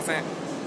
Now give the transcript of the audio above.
ません。